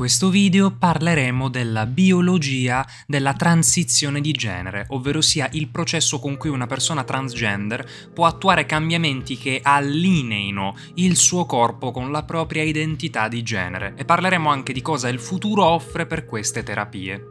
questo video parleremo della biologia della transizione di genere, ovvero sia il processo con cui una persona transgender può attuare cambiamenti che allineino il suo corpo con la propria identità di genere e parleremo anche di cosa il futuro offre per queste terapie.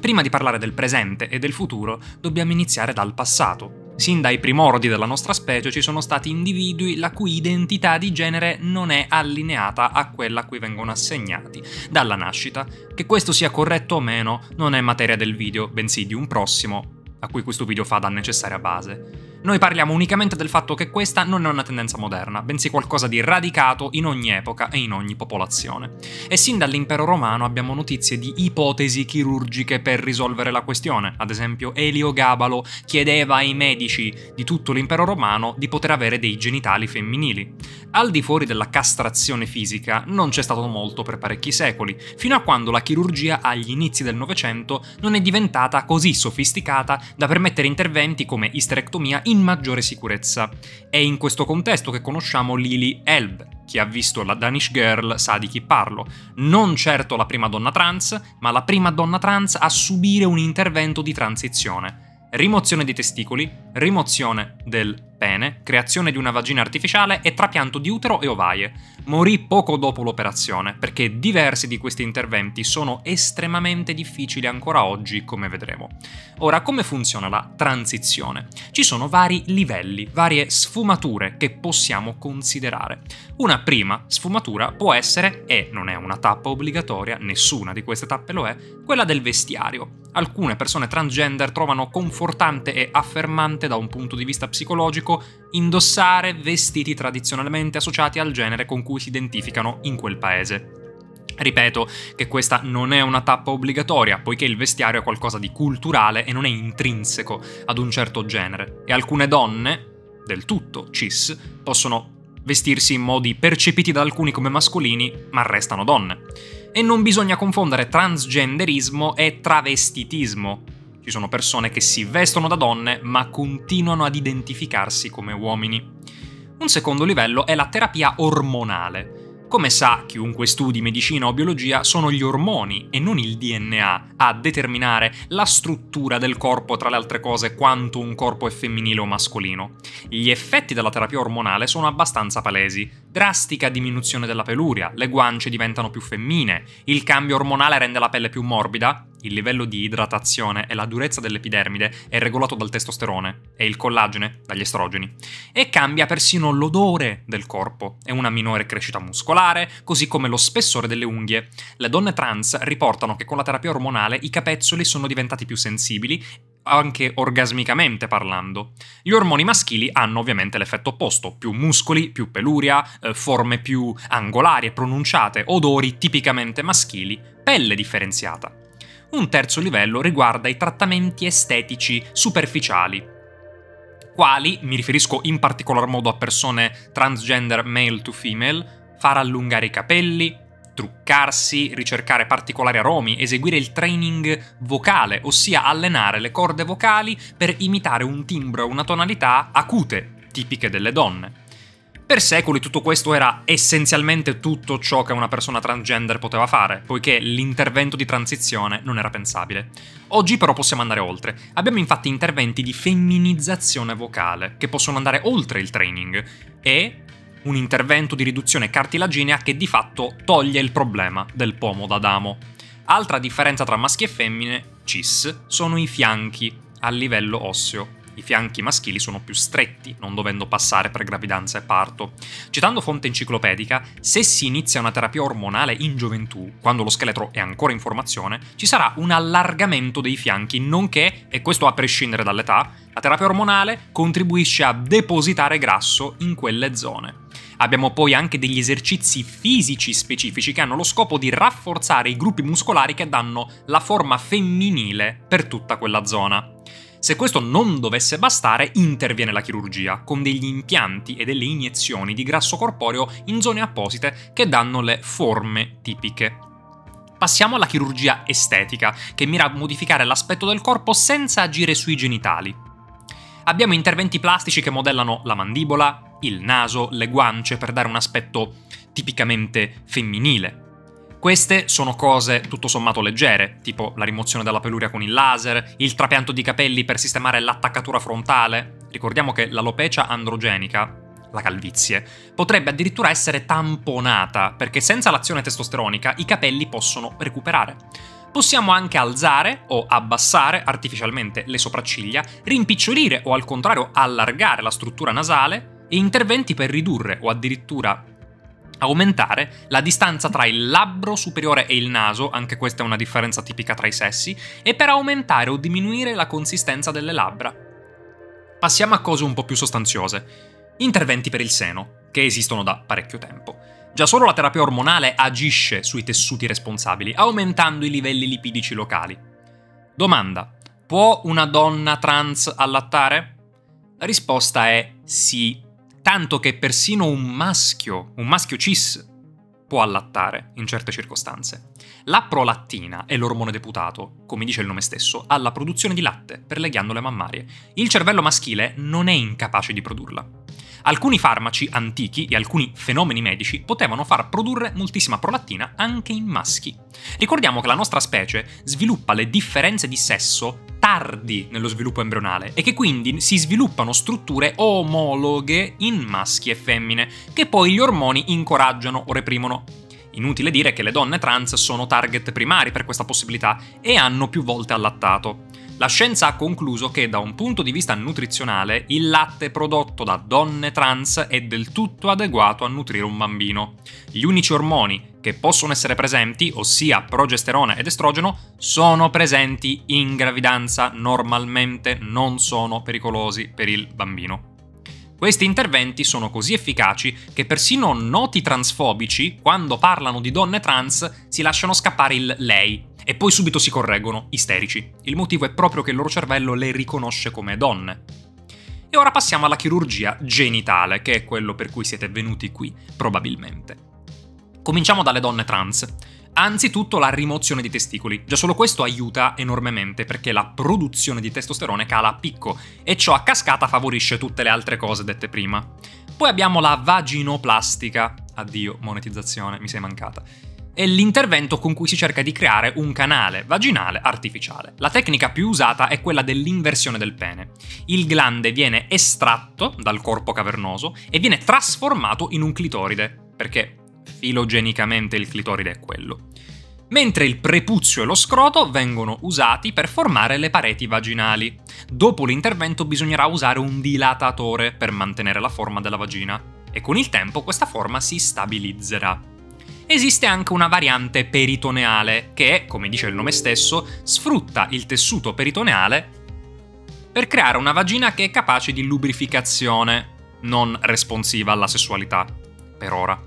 Prima di parlare del presente e del futuro, dobbiamo iniziare dal passato, Sin dai primordi della nostra specie ci sono stati individui la cui identità di genere non è allineata a quella a cui vengono assegnati dalla nascita. Che questo sia corretto o meno non è materia del video, bensì di un prossimo, a cui questo video fa da necessaria base. Noi parliamo unicamente del fatto che questa non è una tendenza moderna, bensì qualcosa di radicato in ogni epoca e in ogni popolazione. E sin dall'impero romano abbiamo notizie di ipotesi chirurgiche per risolvere la questione. Ad esempio, Elio Gabalo chiedeva ai medici di tutto l'impero romano di poter avere dei genitali femminili. Al di fuori della castrazione fisica non c'è stato molto per parecchi secoli, fino a quando la chirurgia agli inizi del Novecento non è diventata così sofisticata da permettere interventi come isterectomia in maggiore sicurezza. È in questo contesto che conosciamo Lily Elb, chi ha visto la Danish Girl sa di chi parlo. Non certo la prima donna trans, ma la prima donna trans a subire un intervento di transizione. Rimozione dei testicoli, rimozione del pene, creazione di una vagina artificiale e trapianto di utero e ovaie. Morì poco dopo l'operazione, perché diversi di questi interventi sono estremamente difficili ancora oggi, come vedremo. Ora, come funziona la transizione? Ci sono vari livelli, varie sfumature che possiamo considerare. Una prima sfumatura può essere, e non è una tappa obbligatoria, nessuna di queste tappe lo è, quella del vestiario. Alcune persone transgender trovano confortante e affermante da un punto di vista psicologico indossare vestiti tradizionalmente associati al genere con cui si identificano in quel paese. Ripeto che questa non è una tappa obbligatoria, poiché il vestiario è qualcosa di culturale e non è intrinseco ad un certo genere, e alcune donne, del tutto cis, possono vestirsi in modi percepiti da alcuni come mascolini, ma restano donne. E non bisogna confondere transgenderismo e travestitismo, ci sono persone che si vestono da donne ma continuano ad identificarsi come uomini. Un secondo livello è la terapia ormonale. Come sa chiunque studi medicina o biologia, sono gli ormoni e non il DNA a determinare la struttura del corpo, tra le altre cose, quanto un corpo è femminile o mascolino. Gli effetti della terapia ormonale sono abbastanza palesi. Drastica diminuzione della peluria, le guance diventano più femmine, il cambio ormonale rende la pelle più morbida, il livello di idratazione e la durezza dell'epidermide è regolato dal testosterone e il collagene dagli estrogeni. E cambia persino l'odore del corpo e una minore crescita muscolare, così come lo spessore delle unghie. Le donne trans riportano che con la terapia ormonale i capezzoli sono diventati più sensibili anche orgasmicamente parlando. Gli ormoni maschili hanno ovviamente l'effetto opposto, più muscoli, più peluria, eh, forme più angolari e pronunciate, odori tipicamente maschili, pelle differenziata. Un terzo livello riguarda i trattamenti estetici superficiali, quali, mi riferisco in particolar modo a persone transgender male to female, far allungare i capelli, truccarsi, ricercare particolari aromi, eseguire il training vocale, ossia allenare le corde vocali per imitare un timbro e una tonalità acute, tipiche delle donne. Per secoli tutto questo era essenzialmente tutto ciò che una persona transgender poteva fare, poiché l'intervento di transizione non era pensabile. Oggi però possiamo andare oltre. Abbiamo infatti interventi di femminizzazione vocale, che possono andare oltre il training, e un intervento di riduzione cartilaginea che di fatto toglie il problema del pomo d'Adamo. Altra differenza tra maschi e femmine, cis, sono i fianchi a livello osseo i fianchi maschili sono più stretti, non dovendo passare per gravidanza e parto. Citando fonte enciclopedica, se si inizia una terapia ormonale in gioventù, quando lo scheletro è ancora in formazione, ci sarà un allargamento dei fianchi, nonché, e questo a prescindere dall'età, la terapia ormonale contribuisce a depositare grasso in quelle zone. Abbiamo poi anche degli esercizi fisici specifici che hanno lo scopo di rafforzare i gruppi muscolari che danno la forma femminile per tutta quella zona. Se questo non dovesse bastare, interviene la chirurgia, con degli impianti e delle iniezioni di grasso corporeo in zone apposite che danno le forme tipiche. Passiamo alla chirurgia estetica, che mira a modificare l'aspetto del corpo senza agire sui genitali. Abbiamo interventi plastici che modellano la mandibola, il naso, le guance per dare un aspetto tipicamente femminile. Queste sono cose tutto sommato leggere, tipo la rimozione della peluria con il laser, il trapianto di capelli per sistemare l'attaccatura frontale. Ricordiamo che l'alopecia androgenica, la calvizie, potrebbe addirittura essere tamponata, perché senza l'azione testosteronica i capelli possono recuperare. Possiamo anche alzare o abbassare artificialmente le sopracciglia, rimpicciolire o al contrario allargare la struttura nasale e interventi per ridurre o addirittura aumentare la distanza tra il labbro superiore e il naso, anche questa è una differenza tipica tra i sessi, e per aumentare o diminuire la consistenza delle labbra. Passiamo a cose un po' più sostanziose. Interventi per il seno, che esistono da parecchio tempo. Già solo la terapia ormonale agisce sui tessuti responsabili, aumentando i livelli lipidici locali. Domanda: può una donna trans allattare? La risposta è sì, tanto che persino un maschio, un maschio cis, può allattare in certe circostanze. La prolattina è l'ormone deputato, come dice il nome stesso, alla produzione di latte per le ghiandole mammarie. Il cervello maschile non è incapace di produrla. Alcuni farmaci antichi e alcuni fenomeni medici potevano far produrre moltissima prolattina anche in maschi. Ricordiamo che la nostra specie sviluppa le differenze di sesso tardi nello sviluppo embrionale e che quindi si sviluppano strutture omologhe in maschi e femmine, che poi gli ormoni incoraggiano o reprimono. Inutile dire che le donne trans sono target primari per questa possibilità e hanno più volte allattato. La scienza ha concluso che da un punto di vista nutrizionale il latte prodotto da donne trans è del tutto adeguato a nutrire un bambino. Gli unici ormoni che possono essere presenti, ossia progesterone ed estrogeno, sono presenti in gravidanza, normalmente non sono pericolosi per il bambino. Questi interventi sono così efficaci che persino noti transfobici, quando parlano di donne trans, si lasciano scappare il lei, e poi subito si correggono, isterici. Il motivo è proprio che il loro cervello le riconosce come donne. E ora passiamo alla chirurgia genitale, che è quello per cui siete venuti qui, probabilmente. Cominciamo dalle donne trans. Anzitutto la rimozione di testicoli. Già solo questo aiuta enormemente perché la produzione di testosterone cala a picco e ciò a cascata favorisce tutte le altre cose dette prima. Poi abbiamo la vaginoplastica. Addio, monetizzazione, mi sei mancata è l'intervento con cui si cerca di creare un canale vaginale artificiale. La tecnica più usata è quella dell'inversione del pene. Il glande viene estratto dal corpo cavernoso e viene trasformato in un clitoride, perché filogenicamente il clitoride è quello. Mentre il prepuzio e lo scroto vengono usati per formare le pareti vaginali. Dopo l'intervento bisognerà usare un dilatatore per mantenere la forma della vagina e con il tempo questa forma si stabilizzerà. Esiste anche una variante peritoneale che, come dice il nome stesso, sfrutta il tessuto peritoneale per creare una vagina che è capace di lubrificazione, non responsiva alla sessualità, per ora.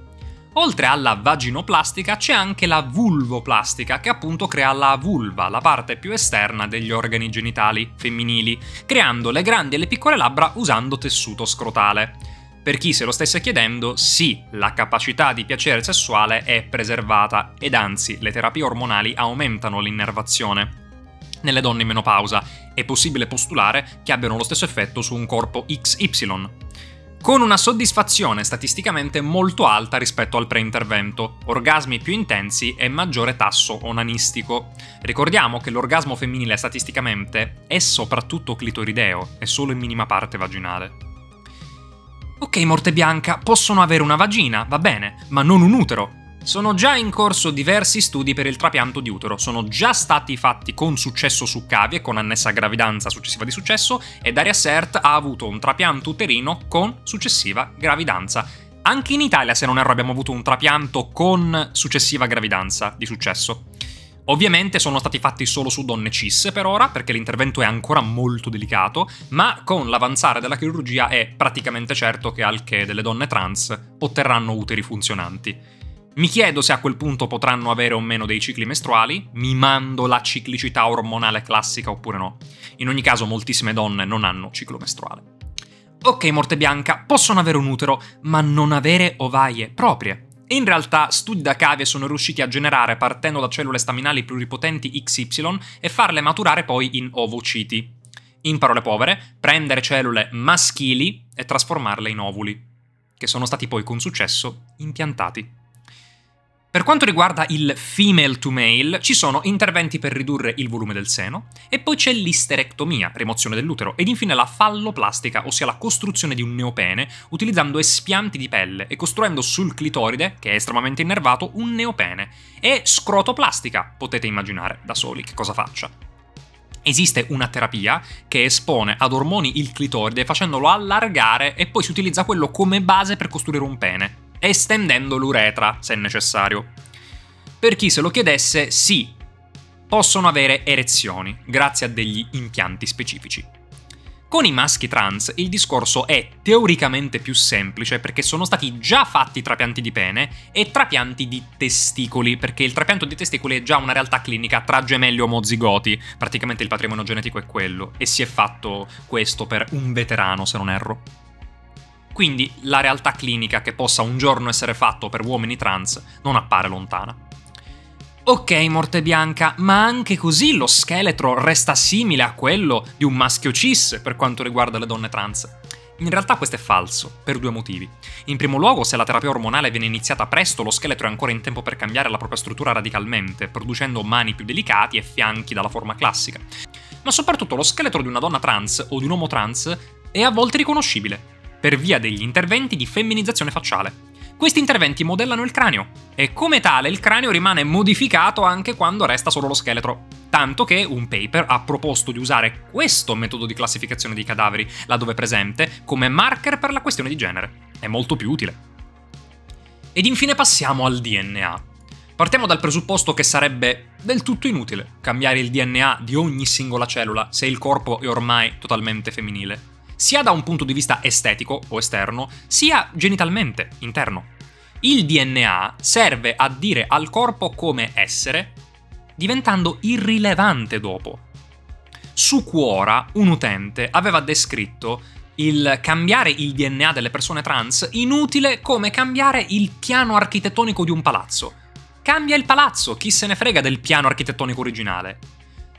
Oltre alla vaginoplastica c'è anche la vulvoplastica, che appunto crea la vulva, la parte più esterna degli organi genitali femminili, creando le grandi e le piccole labbra usando tessuto scrotale. Per chi se lo stesse chiedendo, sì, la capacità di piacere sessuale è preservata ed anzi le terapie ormonali aumentano l'innervazione. Nelle donne in menopausa è possibile postulare che abbiano lo stesso effetto su un corpo XY, con una soddisfazione statisticamente molto alta rispetto al pre-intervento, orgasmi più intensi e maggiore tasso onanistico. Ricordiamo che l'orgasmo femminile statisticamente è soprattutto clitorideo e solo in minima parte vaginale. Ok, morte bianca, possono avere una vagina, va bene, ma non un utero. Sono già in corso diversi studi per il trapianto di utero, sono già stati fatti con successo su cavie, con annessa gravidanza successiva di successo, e Daria Sert ha avuto un trapianto uterino con successiva gravidanza. Anche in Italia, se non erro, abbiamo avuto un trapianto con successiva gravidanza di successo. Ovviamente sono stati fatti solo su donne cis per ora, perché l'intervento è ancora molto delicato, ma con l'avanzare della chirurgia è praticamente certo che anche delle donne trans otterranno uteri funzionanti. Mi chiedo se a quel punto potranno avere o meno dei cicli mestruali, mimando la ciclicità ormonale classica oppure no. In ogni caso moltissime donne non hanno ciclo mestruale. Ok, morte bianca, possono avere un utero, ma non avere ovaie proprie. In realtà studi da cavie sono riusciti a generare partendo da cellule staminali pluripotenti XY e farle maturare poi in ovociti. In parole povere, prendere cellule maschili e trasformarle in ovuli, che sono stati poi con successo impiantati. Per quanto riguarda il female to male, ci sono interventi per ridurre il volume del seno, e poi c'è l'isterectomia, rimozione dell'utero, ed infine la falloplastica, ossia la costruzione di un neopene utilizzando espianti di pelle e costruendo sul clitoride, che è estremamente innervato, un neopene. E scrotoplastica, potete immaginare da soli che cosa faccia. Esiste una terapia che espone ad ormoni il clitoride facendolo allargare e poi si utilizza quello come base per costruire un pene estendendo l'uretra se necessario. Per chi se lo chiedesse, sì, possono avere erezioni grazie a degli impianti specifici. Con i maschi trans il discorso è teoricamente più semplice perché sono stati già fatti trapianti di pene e trapianti di testicoli, perché il trapianto di testicoli è già una realtà clinica tra gemelli omozigoti, praticamente il patrimonio genetico è quello, e si è fatto questo per un veterano se non erro. Quindi la realtà clinica che possa un giorno essere fatto per uomini trans non appare lontana. Ok, morte bianca, ma anche così lo scheletro resta simile a quello di un maschio cis per quanto riguarda le donne trans. In realtà questo è falso, per due motivi. In primo luogo, se la terapia ormonale viene iniziata presto, lo scheletro è ancora in tempo per cambiare la propria struttura radicalmente, producendo mani più delicati e fianchi dalla forma classica. Ma soprattutto lo scheletro di una donna trans o di un uomo trans è a volte riconoscibile, per via degli interventi di femminizzazione facciale. Questi interventi modellano il cranio e come tale il cranio rimane modificato anche quando resta solo lo scheletro. Tanto che un paper ha proposto di usare questo metodo di classificazione dei cadaveri, laddove presente, come marker per la questione di genere. È molto più utile. Ed infine passiamo al DNA. Partiamo dal presupposto che sarebbe del tutto inutile cambiare il DNA di ogni singola cellula se il corpo è ormai totalmente femminile sia da un punto di vista estetico o esterno, sia genitalmente interno. Il DNA serve a dire al corpo come essere, diventando irrilevante dopo. Su Quora, un utente aveva descritto il cambiare il DNA delle persone trans inutile come cambiare il piano architettonico di un palazzo. Cambia il palazzo, chi se ne frega del piano architettonico originale.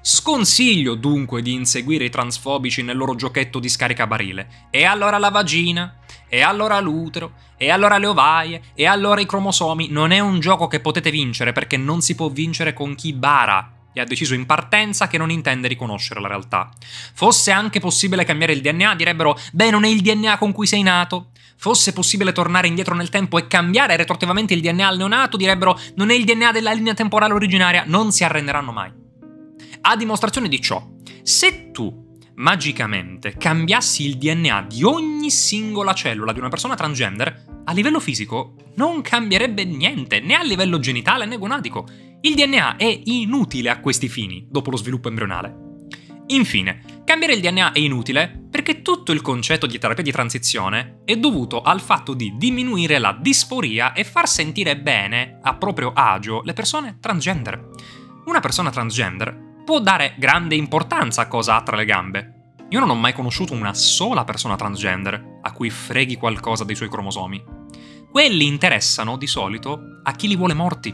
Sconsiglio dunque di inseguire i transfobici nel loro giochetto di scaricabarile. E allora la vagina, e allora l'utero, e allora le ovaie, e allora i cromosomi. Non è un gioco che potete vincere perché non si può vincere con chi bara e ha deciso in partenza che non intende riconoscere la realtà. Fosse anche possibile cambiare il DNA, direbbero: beh, non è il DNA con cui sei nato. Fosse possibile tornare indietro nel tempo e cambiare retroattivamente il DNA al neonato, direbbero: non è il DNA della linea temporale originaria. Non si arrenderanno mai. A dimostrazione di ciò, se tu magicamente cambiassi il DNA di ogni singola cellula di una persona transgender, a livello fisico non cambierebbe niente, né a livello genitale né gonadico. Il DNA è inutile a questi fini, dopo lo sviluppo embrionale. Infine, cambiare il DNA è inutile perché tutto il concetto di terapia di transizione è dovuto al fatto di diminuire la disforia e far sentire bene, a proprio agio, le persone transgender. Una persona transgender può dare grande importanza a cosa ha tra le gambe. Io non ho mai conosciuto una sola persona transgender a cui freghi qualcosa dei suoi cromosomi. Quelli interessano di solito a chi li vuole morti.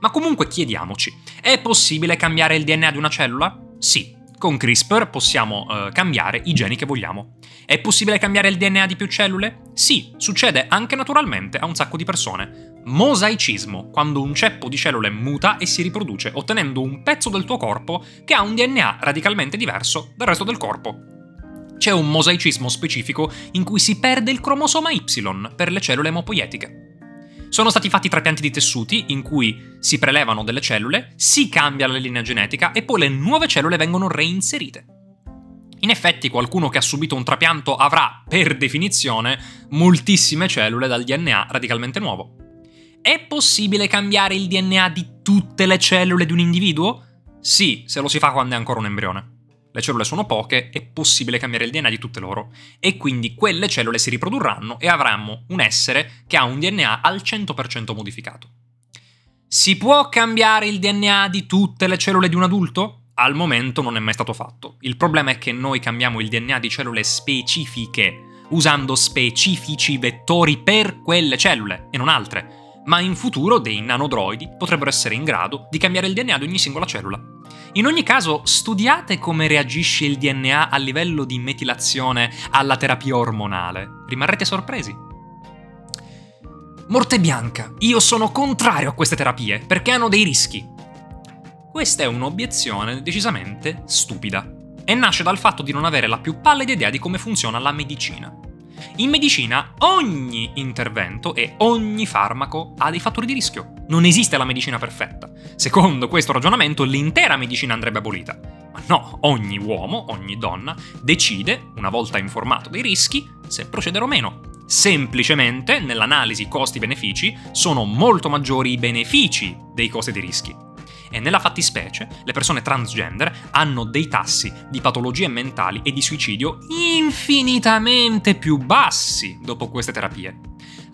Ma comunque chiediamoci, è possibile cambiare il DNA di una cellula? Sì, con CRISPR possiamo eh, cambiare i geni che vogliamo. È possibile cambiare il DNA di più cellule? Sì, succede anche naturalmente a un sacco di persone mosaicismo, quando un ceppo di cellule muta e si riproduce, ottenendo un pezzo del tuo corpo che ha un DNA radicalmente diverso dal resto del corpo. C'è un mosaicismo specifico in cui si perde il cromosoma Y per le cellule emopoietiche. Sono stati fatti trapianti di tessuti in cui si prelevano delle cellule, si cambia la linea genetica e poi le nuove cellule vengono reinserite. In effetti qualcuno che ha subito un trapianto avrà, per definizione, moltissime cellule dal DNA radicalmente nuovo. È possibile cambiare il DNA di tutte le cellule di un individuo? Sì, se lo si fa quando è ancora un embrione. Le cellule sono poche, è possibile cambiare il DNA di tutte loro, e quindi quelle cellule si riprodurranno e avremo un essere che ha un DNA al 100% modificato. Si può cambiare il DNA di tutte le cellule di un adulto? Al momento non è mai stato fatto. Il problema è che noi cambiamo il DNA di cellule specifiche, usando specifici vettori per quelle cellule e non altre ma in futuro dei nanodroidi potrebbero essere in grado di cambiare il DNA di ogni singola cellula. In ogni caso, studiate come reagisce il DNA a livello di metilazione alla terapia ormonale. Rimarrete sorpresi. Morte bianca, io sono contrario a queste terapie perché hanno dei rischi. Questa è un'obiezione decisamente stupida e nasce dal fatto di non avere la più pallida idea di come funziona la medicina. In medicina ogni intervento e ogni farmaco ha dei fattori di rischio. Non esiste la medicina perfetta. Secondo questo ragionamento l'intera medicina andrebbe abolita. Ma no, ogni uomo, ogni donna decide, una volta informato dei rischi, se procedere o meno. Semplicemente, nell'analisi costi-benefici, sono molto maggiori i benefici dei costi dei rischi. E nella fattispecie, le persone transgender hanno dei tassi di patologie mentali e di suicidio infinitamente più bassi dopo queste terapie.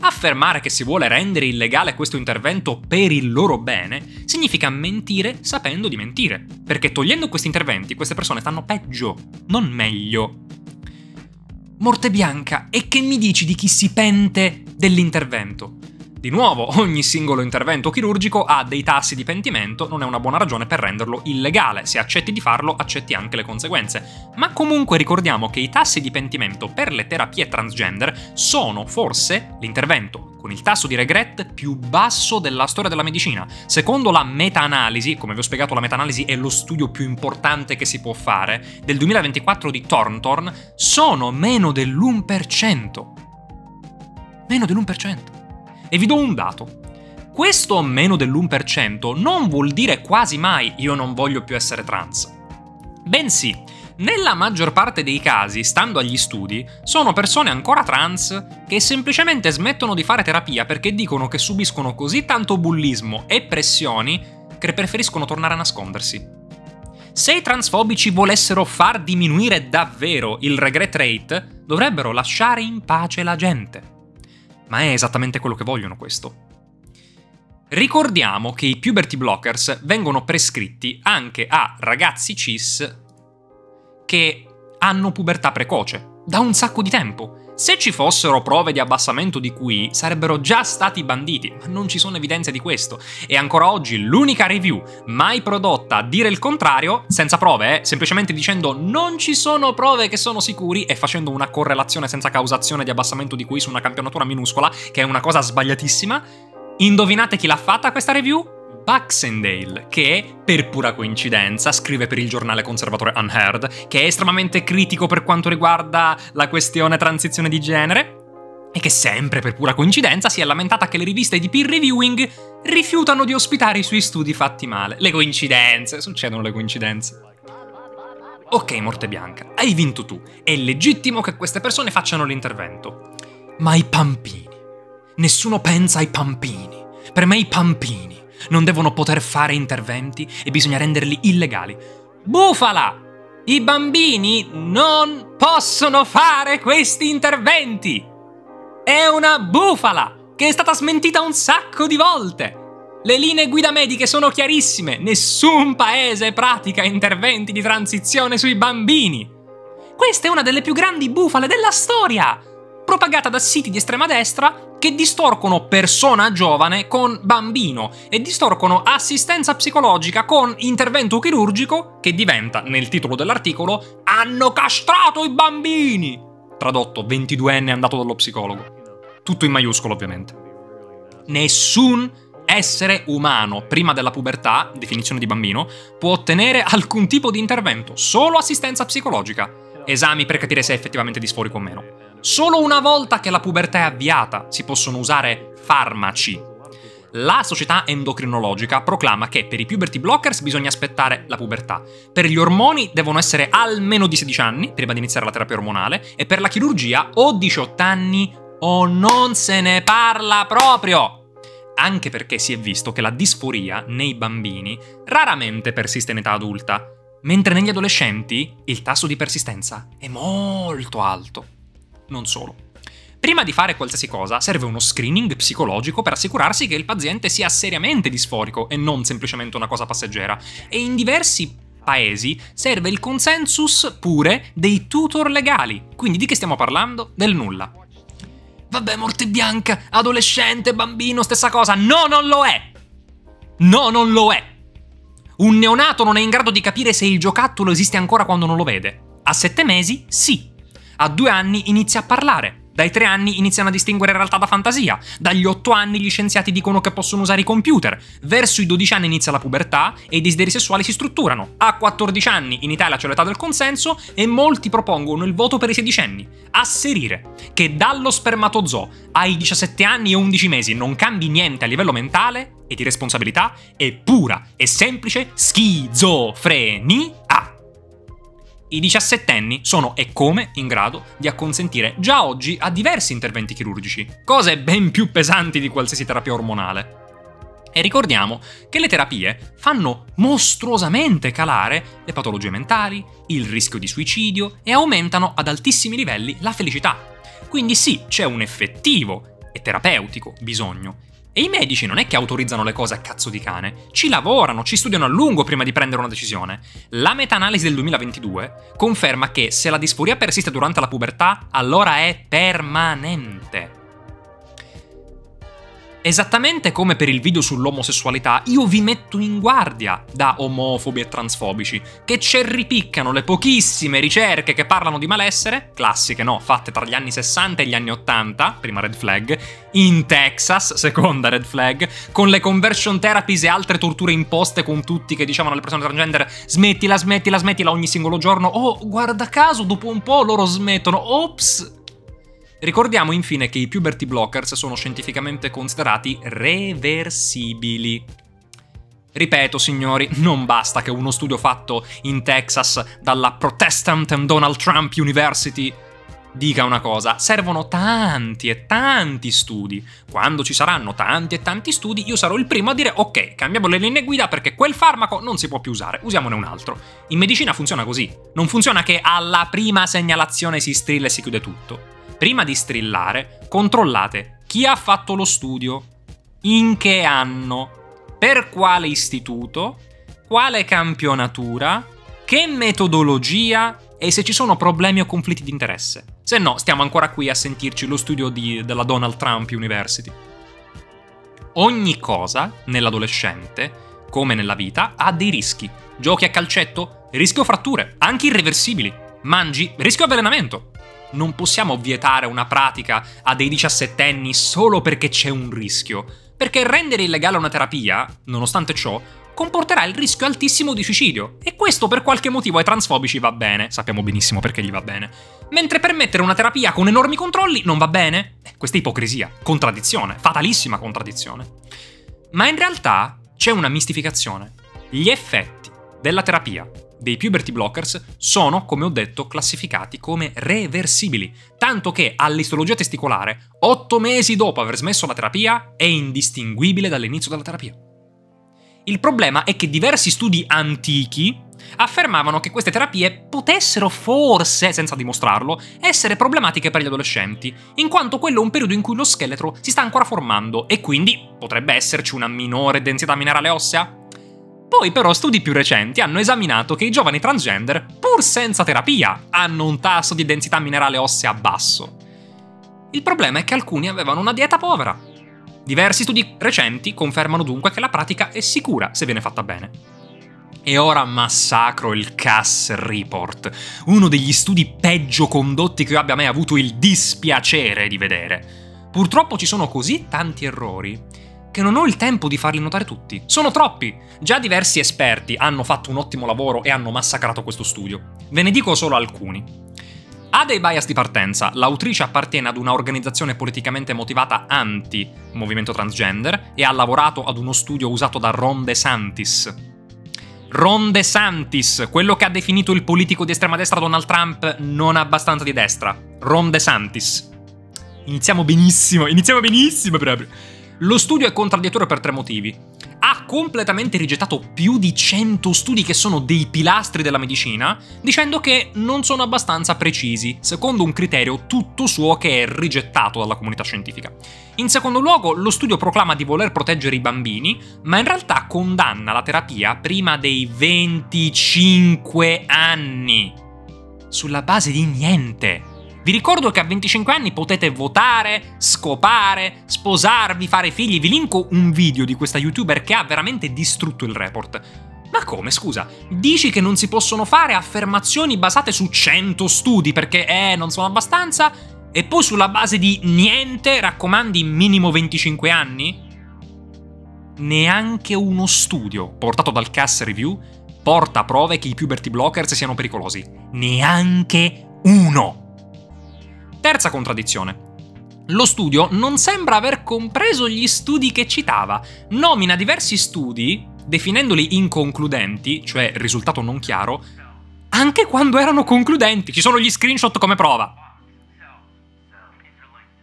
Affermare che si vuole rendere illegale questo intervento per il loro bene significa mentire sapendo di mentire, perché togliendo questi interventi queste persone stanno peggio, non meglio. Morte bianca, e che mi dici di chi si pente dell'intervento? Di nuovo, ogni singolo intervento chirurgico ha dei tassi di pentimento, non è una buona ragione per renderlo illegale. Se accetti di farlo, accetti anche le conseguenze. Ma comunque ricordiamo che i tassi di pentimento per le terapie transgender sono forse l'intervento con il tasso di regret più basso della storia della medicina. Secondo la meta-analisi, come vi ho spiegato la meta-analisi è lo studio più importante che si può fare, del 2024 di Thornton, sono meno dell'1%. Meno dell'1%. E vi do un dato. Questo meno dell'1% non vuol dire quasi mai io non voglio più essere trans. Bensì, nella maggior parte dei casi, stando agli studi, sono persone ancora trans che semplicemente smettono di fare terapia perché dicono che subiscono così tanto bullismo e pressioni che preferiscono tornare a nascondersi. Se i transfobici volessero far diminuire davvero il regret rate, dovrebbero lasciare in pace la gente. Ma è esattamente quello che vogliono questo. Ricordiamo che i puberty blockers vengono prescritti anche a ragazzi cis che hanno pubertà precoce, da un sacco di tempo. Se ci fossero prove di abbassamento di QI, sarebbero già stati banditi, ma non ci sono evidenze di questo. E ancora oggi l'unica review mai prodotta a dire il contrario, senza prove, eh, semplicemente dicendo non ci sono prove che sono sicuri e facendo una correlazione senza causazione di abbassamento di QI su una campionatura minuscola, che è una cosa sbagliatissima. Indovinate chi l'ha fatta questa review? Baxendale, che, per pura coincidenza, scrive per il giornale conservatore Unheard, che è estremamente critico per quanto riguarda la questione transizione di genere, e che sempre per pura coincidenza si è lamentata che le riviste di peer reviewing rifiutano di ospitare i suoi studi fatti male. Le coincidenze, succedono le coincidenze. Ok, Morte Bianca, hai vinto tu. È legittimo che queste persone facciano l'intervento. Ma i pampini. Nessuno pensa ai pampini. Per me i pampini non devono poter fare interventi e bisogna renderli illegali. Bufala! I bambini non possono fare questi interventi! È una bufala che è stata smentita un sacco di volte! Le linee guida mediche sono chiarissime, nessun paese pratica interventi di transizione sui bambini. Questa è una delle più grandi bufale della storia, propagata da siti di estrema destra che distorcono persona giovane con bambino e distorcono assistenza psicologica con intervento chirurgico che diventa, nel titolo dell'articolo, hanno castrato i bambini! Tradotto, 22enne andato dallo psicologo. Tutto in maiuscolo, ovviamente. Nessun essere umano prima della pubertà, definizione di bambino, può ottenere alcun tipo di intervento, solo assistenza psicologica. Esami per capire se è effettivamente disforico o meno. Solo una volta che la pubertà è avviata si possono usare farmaci. La società endocrinologica proclama che per i puberty blockers bisogna aspettare la pubertà, per gli ormoni devono essere almeno di 16 anni prima di iniziare la terapia ormonale e per la chirurgia o 18 anni o non se ne parla proprio. Anche perché si è visto che la disforia nei bambini raramente persiste in età adulta, mentre negli adolescenti il tasso di persistenza è molto alto non solo. Prima di fare qualsiasi cosa serve uno screening psicologico per assicurarsi che il paziente sia seriamente disforico e non semplicemente una cosa passeggera. E in diversi paesi serve il consensus pure dei tutor legali. Quindi di che stiamo parlando? Del nulla. Vabbè, morte bianca, adolescente, bambino, stessa cosa. No, non lo è! No, non lo è! Un neonato non è in grado di capire se il giocattolo esiste ancora quando non lo vede. A sette mesi, sì. A due anni inizia a parlare. Dai tre anni iniziano a distinguere realtà da fantasia. Dagli otto anni gli scienziati dicono che possono usare i computer. Verso i 12 anni inizia la pubertà e i desideri sessuali si strutturano. A 14 anni in Italia c'è l'età del consenso e molti propongono il voto per i sedicenni. Asserire che dallo spermatozoo ai 17 anni e 11 mesi non cambi niente a livello mentale e di responsabilità è pura e semplice schizofrenia. I diciassettenni sono e come in grado di acconsentire già oggi a diversi interventi chirurgici, cose ben più pesanti di qualsiasi terapia ormonale. E ricordiamo che le terapie fanno mostruosamente calare le patologie mentali, il rischio di suicidio e aumentano ad altissimi livelli la felicità. Quindi sì, c'è un effettivo e terapeutico bisogno e i medici non è che autorizzano le cose a cazzo di cane, ci lavorano, ci studiano a lungo prima di prendere una decisione. La meta-analisi del 2022 conferma che se la disforia persiste durante la pubertà, allora è permanente. Esattamente come per il video sull'omosessualità, io vi metto in guardia da omofobi e transfobici, che cerripiccano le pochissime ricerche che parlano di malessere, classiche no, fatte tra gli anni 60 e gli anni 80, prima red flag, in Texas, seconda red flag, con le conversion therapies e altre torture imposte con tutti che dicevano alle persone transgender smettila, smettila, smettila ogni singolo giorno, oh, guarda caso, dopo un po' loro smettono, ops, Ricordiamo infine che i puberty blockers sono scientificamente considerati reversibili. Ripeto, signori, non basta che uno studio fatto in Texas dalla Protestant and Donald Trump University dica una cosa, servono tanti e tanti studi. Quando ci saranno tanti e tanti studi, io sarò il primo a dire ok, cambiamo le linee guida perché quel farmaco non si può più usare, usiamone un altro. In medicina funziona così. Non funziona che alla prima segnalazione si strilla e si chiude tutto prima di strillare, controllate chi ha fatto lo studio, in che anno, per quale istituto, quale campionatura, che metodologia e se ci sono problemi o conflitti di interesse. Se no, stiamo ancora qui a sentirci lo studio di, della Donald Trump University. Ogni cosa nell'adolescente, come nella vita, ha dei rischi. Giochi a calcetto? Rischio fratture, anche irreversibili. Mangi? Rischio avvelenamento non possiamo vietare una pratica a dei diciassettenni solo perché c'è un rischio. Perché rendere illegale una terapia, nonostante ciò, comporterà il rischio altissimo di suicidio. E questo per qualche motivo ai transfobici va bene, sappiamo benissimo perché gli va bene. Mentre permettere una terapia con enormi controlli non va bene? Eh, questa è ipocrisia, contraddizione, fatalissima contraddizione. Ma in realtà c'è una mistificazione. Gli effetti della terapia dei puberty blockers sono, come ho detto, classificati come reversibili, tanto che all'istologia testicolare, 8 mesi dopo aver smesso la terapia, è indistinguibile dall'inizio della terapia. Il problema è che diversi studi antichi affermavano che queste terapie potessero forse, senza dimostrarlo, essere problematiche per gli adolescenti, in quanto quello è un periodo in cui lo scheletro si sta ancora formando e quindi potrebbe esserci una minore densità minerale ossea? Poi però studi più recenti hanno esaminato che i giovani transgender, pur senza terapia, hanno un tasso di densità minerale ossea basso. Il problema è che alcuni avevano una dieta povera. Diversi studi recenti confermano dunque che la pratica è sicura se viene fatta bene. E ora massacro il Cass Report, uno degli studi peggio condotti che io abbia mai avuto il dispiacere di vedere. Purtroppo ci sono così tanti errori che non ho il tempo di farli notare tutti. Sono troppi! Già diversi esperti hanno fatto un ottimo lavoro e hanno massacrato questo studio. Ve ne dico solo alcuni. Ha dei bias di partenza, l'autrice appartiene ad una organizzazione politicamente motivata anti-movimento transgender e ha lavorato ad uno studio usato da Ron DeSantis. Ron DeSantis, quello che ha definito il politico di estrema destra Donald Trump non abbastanza di destra. Ron DeSantis. Iniziamo benissimo, iniziamo benissimo proprio. Lo studio è contraddittorio per tre motivi. Ha completamente rigettato più di 100 studi che sono dei pilastri della medicina, dicendo che non sono abbastanza precisi, secondo un criterio tutto suo che è rigettato dalla comunità scientifica. In secondo luogo, lo studio proclama di voler proteggere i bambini, ma in realtà condanna la terapia prima dei 25 anni. Sulla base di niente. Vi ricordo che a 25 anni potete votare, scopare, sposarvi, fare figli. Vi linko un video di questa youtuber che ha veramente distrutto il report. Ma come, scusa? Dici che non si possono fare affermazioni basate su 100 studi perché, eh, non sono abbastanza? E poi sulla base di niente raccomandi minimo 25 anni? Neanche uno studio portato dal Cass Review porta prove che i puberty blockers siano pericolosi. Neanche uno! Terza contraddizione. Lo studio non sembra aver compreso gli studi che citava. Nomina diversi studi, definendoli inconcludenti, cioè risultato non chiaro, anche quando erano concludenti. Ci sono gli screenshot come prova.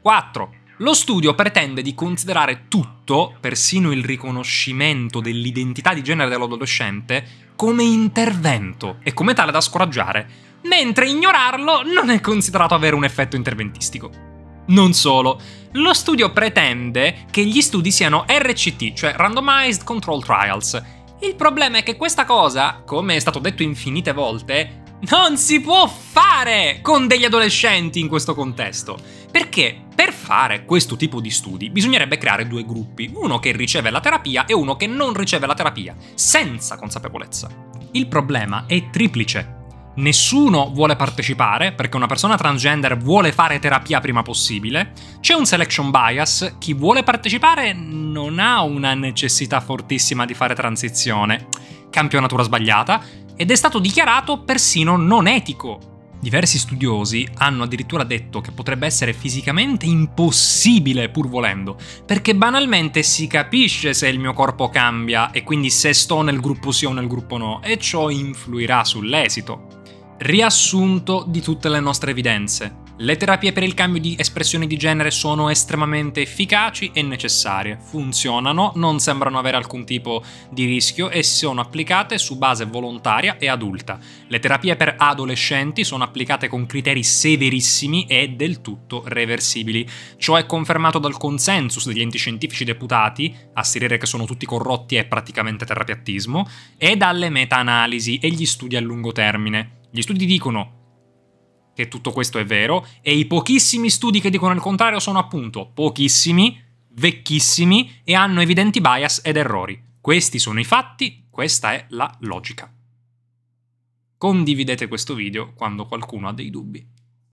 4. Lo studio pretende di considerare tutto, persino il riconoscimento dell'identità di genere dell'adolescente, come intervento e come tale da scoraggiare, mentre ignorarlo non è considerato avere un effetto interventistico. Non solo, lo studio pretende che gli studi siano RCT, cioè Randomized Control Trials. Il problema è che questa cosa, come è stato detto infinite volte, non si può fare con degli adolescenti in questo contesto. Perché per fare questo tipo di studi bisognerebbe creare due gruppi, uno che riceve la terapia e uno che non riceve la terapia, senza consapevolezza. Il problema è triplice. Nessuno vuole partecipare perché una persona transgender vuole fare terapia prima possibile. C'è un selection bias, chi vuole partecipare non ha una necessità fortissima di fare transizione. Campionatura sbagliata ed è stato dichiarato persino non etico. Diversi studiosi hanno addirittura detto che potrebbe essere fisicamente impossibile pur volendo, perché banalmente si capisce se il mio corpo cambia e quindi se sto nel gruppo sì o nel gruppo no, e ciò influirà sull'esito. Riassunto di tutte le nostre evidenze. Le terapie per il cambio di espressione di genere sono estremamente efficaci e necessarie, funzionano, non sembrano avere alcun tipo di rischio e sono applicate su base volontaria e adulta. Le terapie per adolescenti sono applicate con criteri severissimi e del tutto reversibili. Ciò è confermato dal consensus degli enti scientifici deputati, a dire che sono tutti corrotti è praticamente terapiattismo, e dalle meta-analisi e gli studi a lungo termine. Gli studi dicono che tutto questo è vero e i pochissimi studi che dicono il contrario sono appunto pochissimi, vecchissimi e hanno evidenti bias ed errori. Questi sono i fatti, questa è la logica. Condividete questo video quando qualcuno ha dei dubbi.